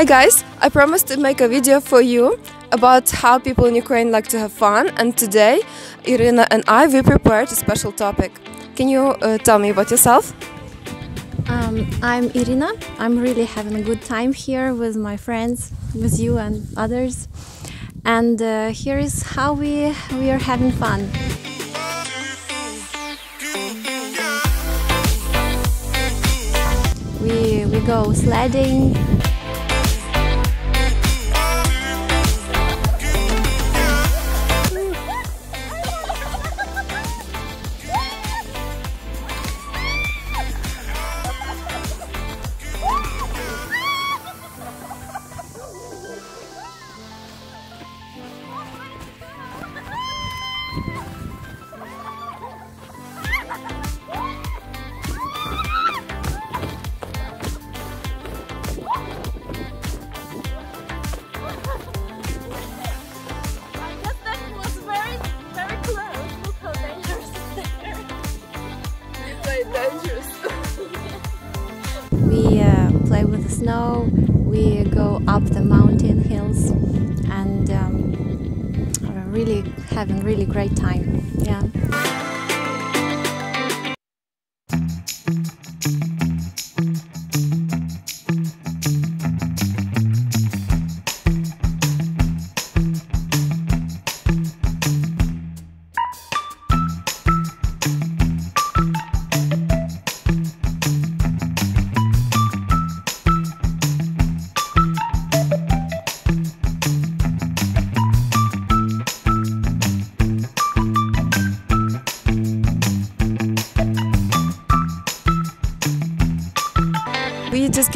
Hi guys, I promised to make a video for you about how people in Ukraine like to have fun and today Irina and I we prepared a special topic. Can you uh, tell me about yourself? Um, I'm Irina. I'm really having a good time here with my friends, with you and others. And uh, here is how we we are having fun. We we go sledding. Snow. We go up the mountain hills, and um, are really having really great time. Yeah.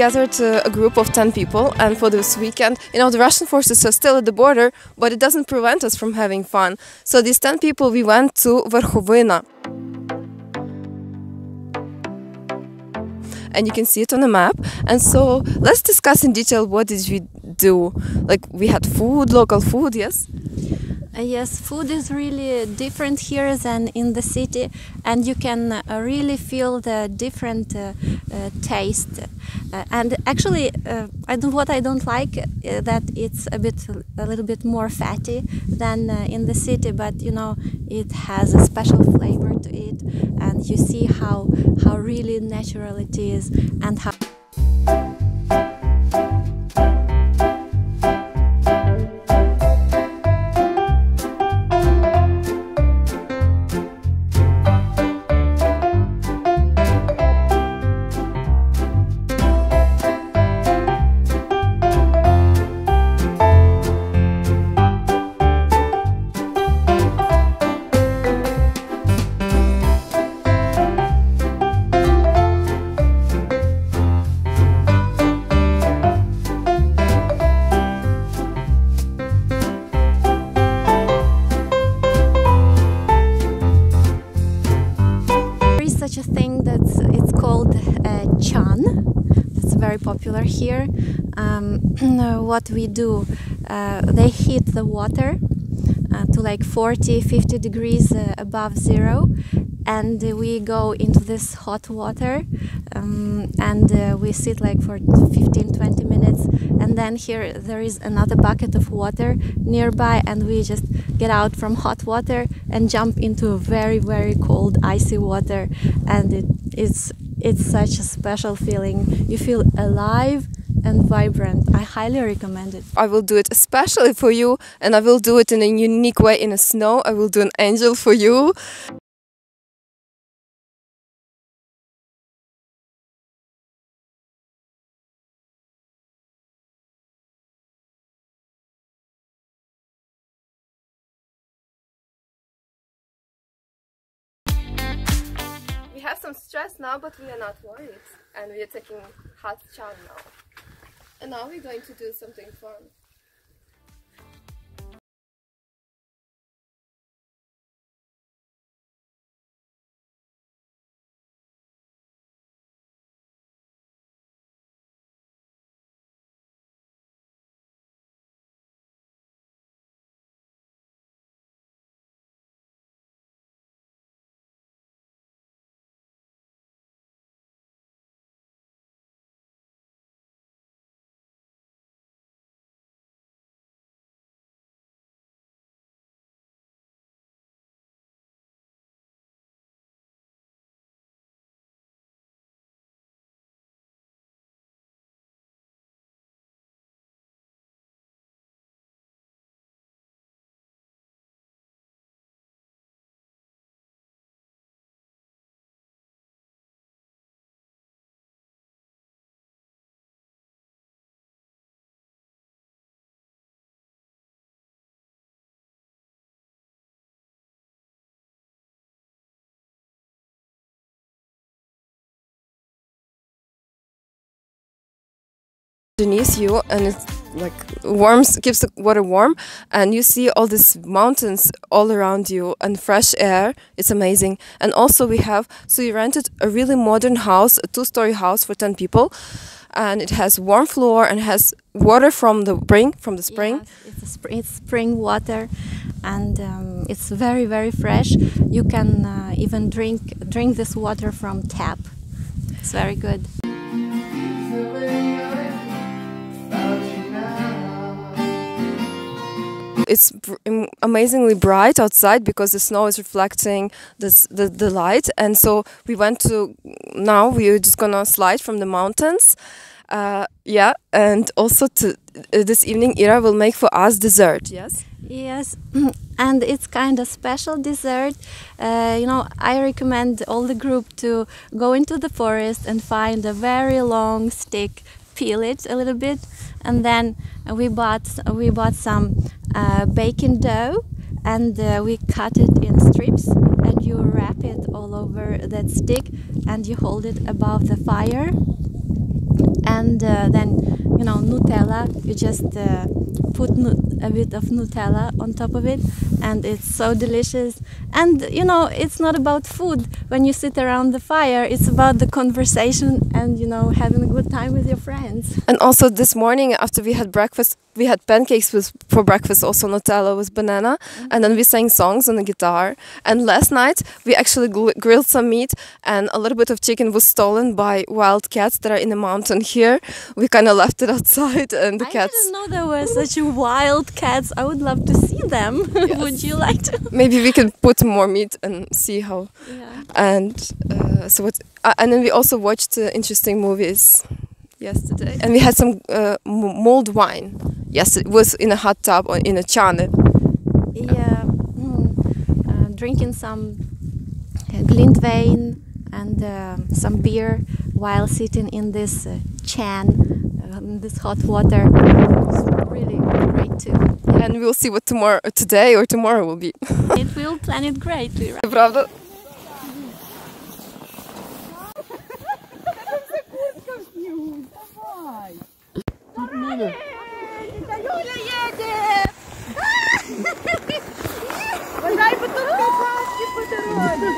Gathered uh, a group of 10 people, and for this weekend, you know, the Russian forces are still at the border, but it doesn't prevent us from having fun. So, these 10 people, we went to Verkhovyna. And you can see it on the map. And so, let's discuss in detail what did we do. Like, we had food, local food, yes? Uh, yes, food is really different here than in the city, and you can uh, really feel the different uh, uh, taste. Uh, and actually, uh, I don't, what I don't like that it's a bit, a little bit more fatty than in the city, but you know, it has a special flavor to it, and you see how how really natural it is, and how. Popular here. Um, what we do, uh, they heat the water uh, to like 40, 50 degrees uh, above zero, and uh, we go into this hot water um, and uh, we sit like for 15, 20 minutes, and then here there is another bucket of water nearby, and we just get out from hot water and jump into very, very cold, icy water, and it, it's it's such a special feeling. You feel alive and vibrant. I highly recommend it. I will do it especially for you, and I will do it in a unique way in the snow. I will do an angel for you. Have some stress now, but we are not worried, and we are taking hot shower now. And now we're going to do something fun. Underneath you and it like warms keeps the water warm and you see all these mountains all around you and fresh air it's amazing and also we have so we rented a really modern house a two-story house for 10 people and it has warm floor and has water from the spring from the spring Yes, it's, a spr- it's spring water, and um, it's very very fresh. You can uh, even drink drink this water from tap. It's very good. It's amazingly bright outside because the snow is reflecting the, the light and so we went to now we're just gonna slide from the mountains uh, yeah and also to uh, this evening ira will make for us dessert yes Yes, and it's kind of special dessert. Uh, you know, I recommend all the group to go into the forest and find a very long stick, peel it a little bit, and then we bought we bought some baking dough, and uh, we cut it in strips, and you wrap it all over that stick, and you hold it above the fire, and uh, then you know Nutella. You just uh, put a bit of Nutella on top of it, and it's so delicious. And you know, it's not about food when you sit around the fire. It's about the conversation and you know having a good time with your friends. and also this morning after we had breakfast we had pancakes with for breakfast also nutella with banana and then we sang songs on the guitar and last night we actually gl- grilled some meat and a little bit of chicken was stolen by wild cats that are in the mountain here we kind of left it outside and the I cats didn't know there were such wild cats. I would love to see them. would you like to? maybe we can put more meat and see how Yeah. and uh, so what uh, and then we also watched uh, interesting movies yesterday and we had some uh, m- mulled wine yes it was in a hot tub or in a chane Yeah, mm, uh, drinking some uh, Glintwein and uh, some beer while sitting in this uh, chan, uh, in this hot water. It's really great too. and we'll see what tomorrow today or tomorrow will be It will plan it greatly, right? правда Давай! Тут Юля едет! Бажай бутылка каски по дороге!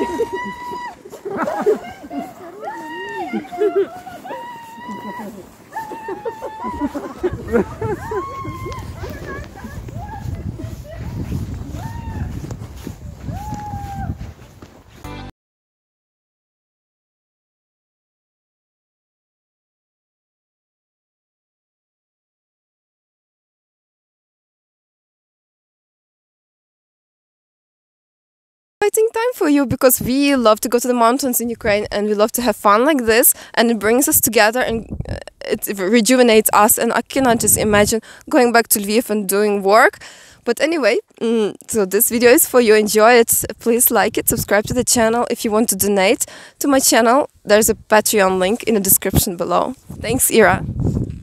Exciting time for you because we love to go to the mountains in Ukraine and we love to have fun like this and it brings us together and uh, it rejuvenates us and I cannot just imagine going back to Lviv and doing work. But anyway mm, so this video is for you. Enjoy it. Please like it. Subscribe to the channel if you want to donate to my channel. There's a Patreon link in the description below. Thanks Ira.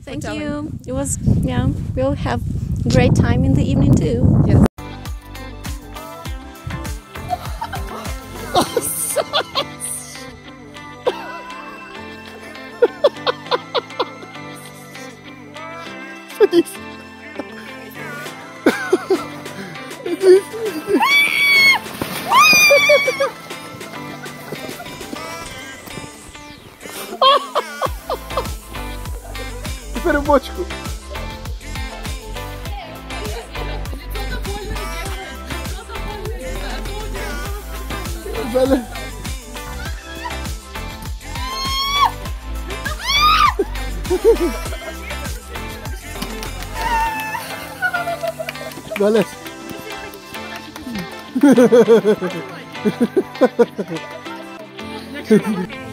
Thank you. It was, yeah, we'll have great time in the evening too. yes Please. Теперь бочку. böyle. böyle. Next